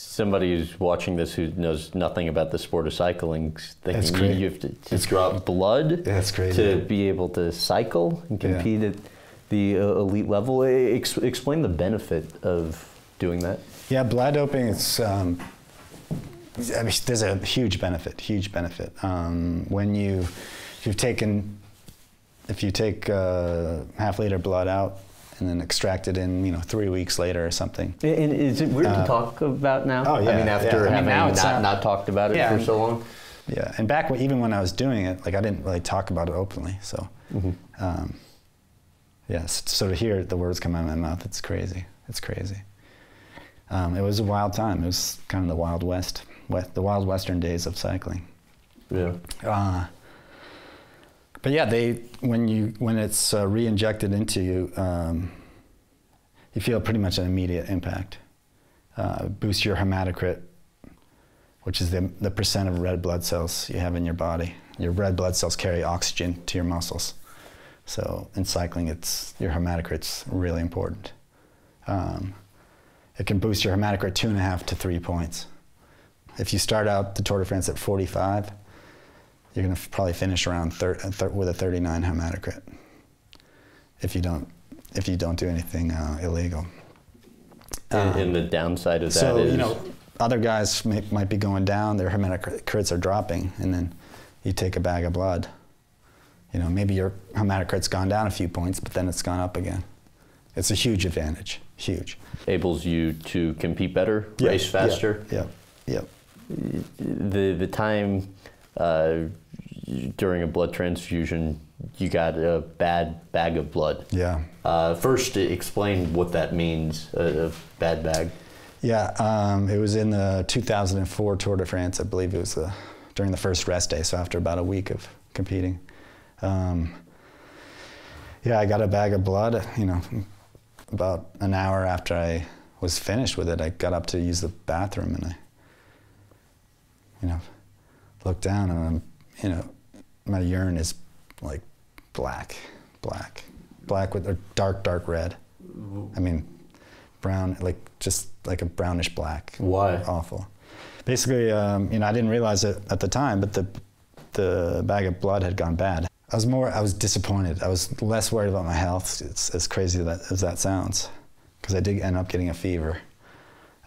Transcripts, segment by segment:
Somebody who's watching this who knows nothing about the sport of cycling, That's thinking great. you have to, to It's drop blood That's crazy. to be able to cycle and Yeah. compete at the uh, elite level. Ex- explain the benefit of doing that. Yeah, blood doping is. Um, I mean, there's a huge benefit. Huge benefit. Um, when you, if you've taken, if you take uh, half liter blood out and then extract it in, you know, three weeks later or something. And is it weird Uh, to talk about now? oh, yeah. I mean, after yeah. I mean, having now it's not, not- not talked about it Yeah, for and- so long. Yeah, and back when, even when I was doing it, like I didn't really talk about it openly. So, um, yeah, s- so to hear the words come out of my mouth, it's crazy. It's crazy. Um, it was a wild time. It was kind of the wild west, west the wild western days of cycling. Yeah. Uh, but yeah, they when you when it's uh, re-injected into you, um, you feel pretty much an immediate impact. Uh, your hematocrit, which is the the percent of red blood cells you have in your body. Your red blood cells carry oxygen to your muscles. So in cycling, it's your hematocrit's really important. Um, it can boost your hematocrit two and a half to three points. If you start out the Tour de France at 45, you're going to probably finish around thir- thir- with a 39 hematocrit. If you don't, if you don't do anything uh, illegal. And, and the downside of that is, So you know, other guys may, might be going down; their hematocrits are dropping, and then you take a bag of blood. You know, maybe your hematocrit's gone down a few points, but then it's gone up again. It's a huge advantage. Huge. enables you to compete better, race faster. Yeah. Yeah. The the time uh, during a blood transfusion, you got a bad bag of blood. Yeah. Uh, first, explain what that means. A, a bad bag. Yeah, um, it was in the 2004 Tour de France. I believe it was uh, during the first rest day, so after about a week of competing. Um, yeah, I got a bag of blood. You know, about an hour after I was finished with it, I got up to use the bathroom, and I, you know, looked down, and I'm, you know, my urine is like black, black, black with a dark, dark red. I mean, brown, like just like a brownish black. Why? Awful. Basically, um, you know, I didn't realize it at the time, but the the bag of blood had gone bad. I was more, I was disappointed. I was less worried about my health. It's as crazy that, as that sounds, because I did end up getting a fever.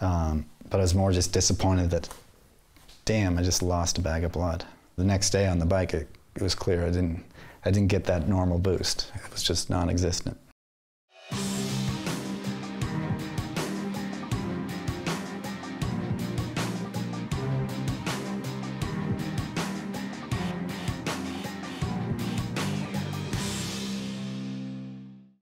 Um, but I was more just disappointed that, damn, I just lost a bag of blood. The next day on the bike, it, it was clear I didn't, I didn't get that normal boost. It was just non-existent.